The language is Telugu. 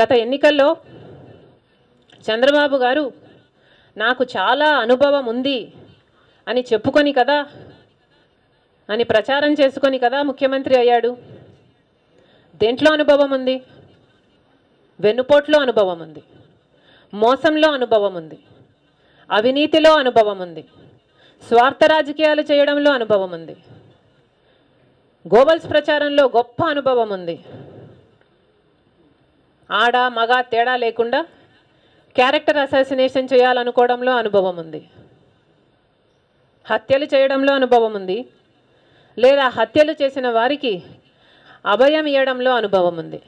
గత ఎన్నికల్లో చంద్రబాబు గారు నాకు చాలా అనుభవం ఉంది అని చెప్పుకొని కదా అని ప్రచారం చేసుకొని కదా ముఖ్యమంత్రి అయ్యాడు. దేంట్లో అనుభవం ఉంది? వెన్నుపోట్లో అనుభవం ఉంది. మోసంలో అనుభవం ఉంది. అవినీతిలో అనుభవం ఉంది. స్వార్థ రాజకీయాలు చేయడంలో అనుభవం ఉంది. గోబల్స్ ప్రచారంలో గొప్ప అనుభవం ఉంది. ఆడ మగ తేడా లేకుండా క్యారెక్టర్ అసాసినేషన్ చేయాలనుకోవడంలో అనుభవం ఉంది. హత్యలు చేయడంలో అనుభవం ఉంది. లేదా హత్యలు చేసిన వారికి అభయం ఇవ్వడంలో అనుభవం ఉంది.